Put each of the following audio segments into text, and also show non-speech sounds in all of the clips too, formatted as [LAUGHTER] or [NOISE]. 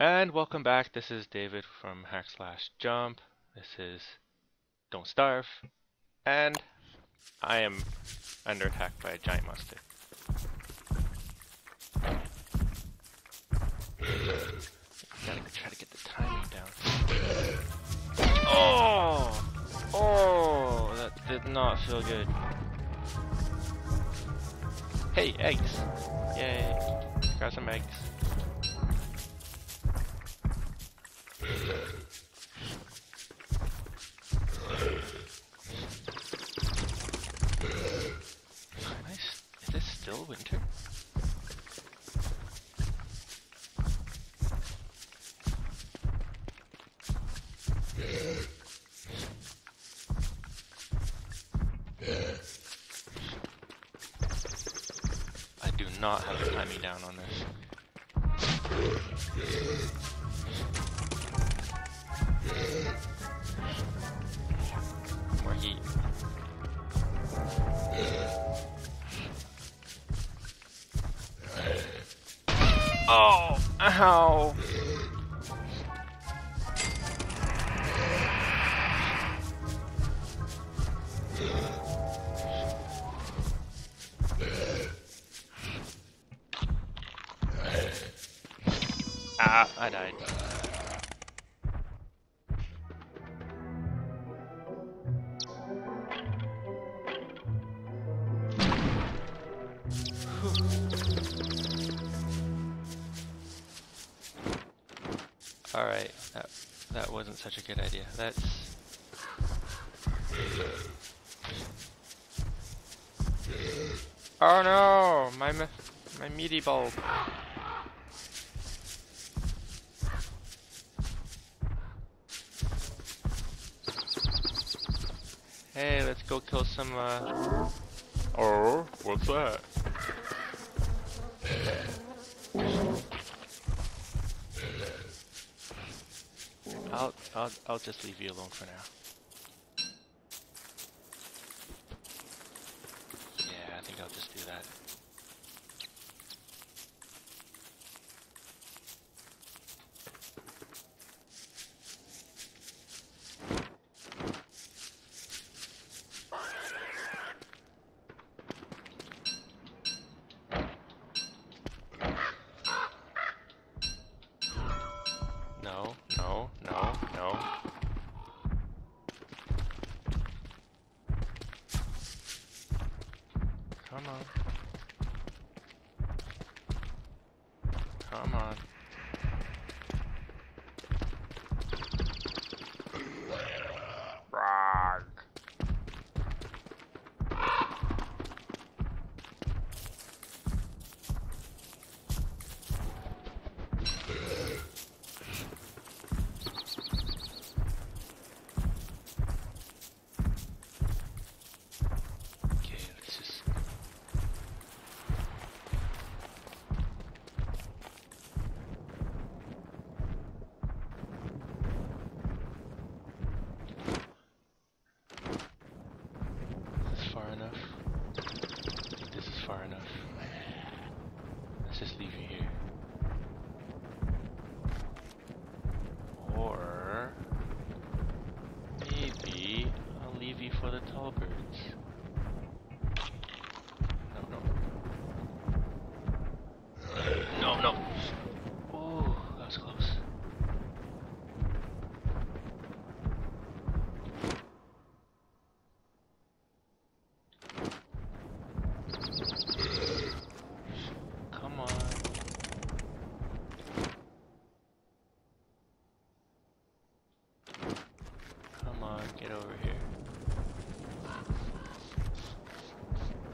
And welcome back. This is David from Hack Slash Jump. This is Don't Starve. And I am under attack by a giant monster. Gotta try to get the timing down. Oh! Oh! That did not feel good. Hey, eggs! Yay! Got some eggs. This winter? I do not have to tie me down on this. More heat. Oh, ow. Ah, I died. Alright, that, that wasn't such a good idea. That's... Oh no! My, my meaty bulb. Hey, let's go kill some, uh... Oh, what's that? I'll, I'll, I'll just leave you alone for now. Yeah, I think I'll just do that. No, no, no, no. Come on. Come on. Rog. Okay, let's just. This is far enough. I think this is far enough. Let's just leave you here. Or maybe I'll leave you for the tall birds. No, no. No, no. Ooh, that was close. Come on. Come on, get over here.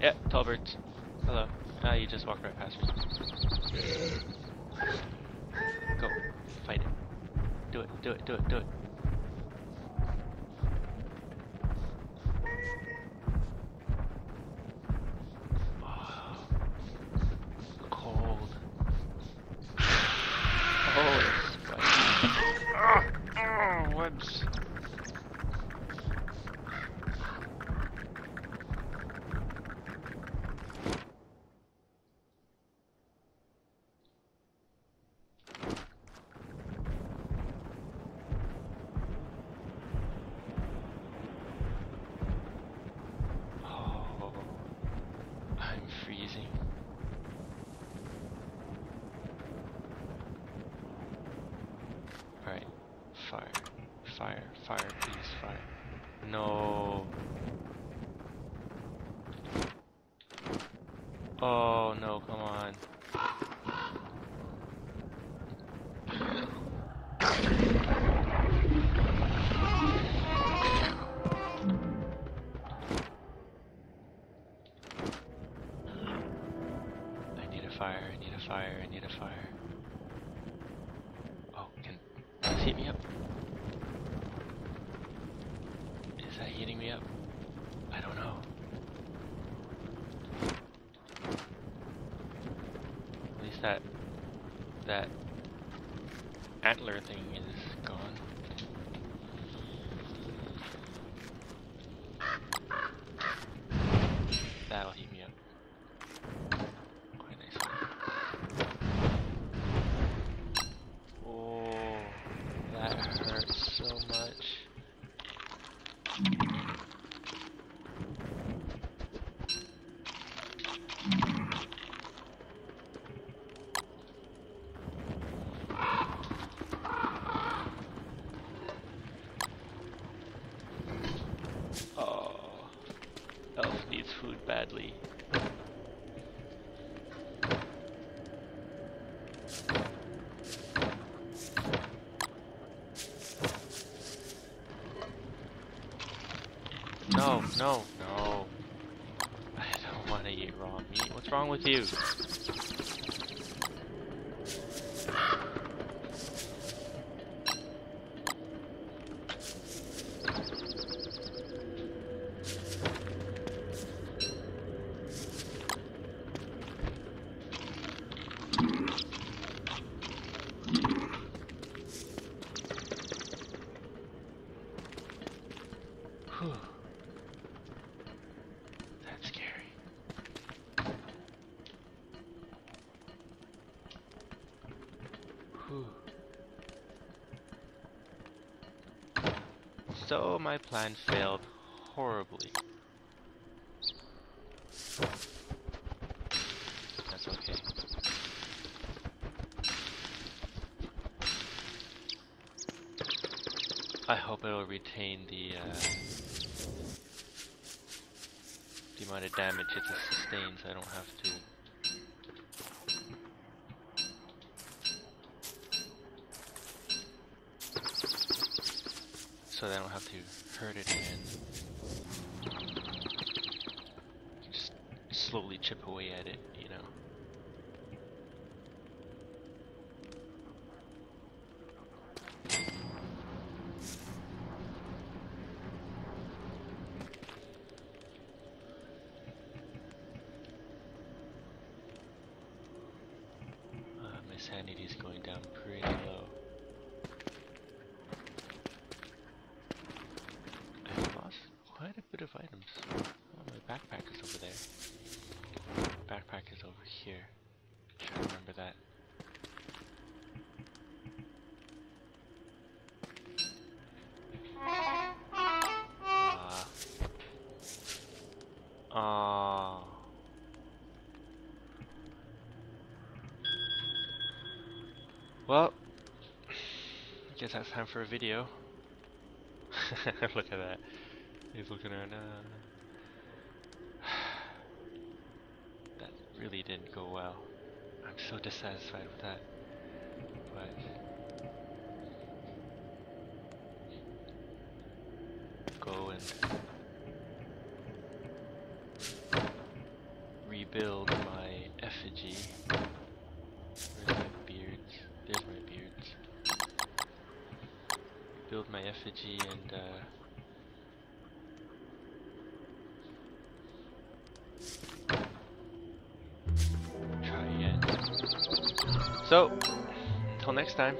Yeah, tall birds. Hello. Ah, you just walked right past me. Go. Fight it. Do it, do it, do it, do it. Ah, Cold. Oh, it's spicy. Ah, ah, webs. Fire. Fire, fire, please, fire. No. Oh no, me up? I don't know. At least that that antler thing is gone. That'll heat me up. Quite nicely. Oh, that hurts so much. Oh, Elf needs food badly. No, no. I don't want to eat raw meat. What's wrong with you? So my plan failed horribly. That's okay. I hope it'll retain the uh, the amount of damage it sustains. I don't have to. So I don't have to hurt it again. Just slowly chip away at it, you know. Uh, my sanity's going down pretty low. I've lost quite a bit of items. Oh, my backpack is over there. Backpack is over here. Try to remember that. Ah. Ah. Well, I guess that's time for a video. [LAUGHS] Look at that. He's looking around. Uh, that really didn't go well. I'm so dissatisfied with that. But go and rebuild my effigy. Where's my beards? There's my beards. Build my effigy and uh, So, until next time.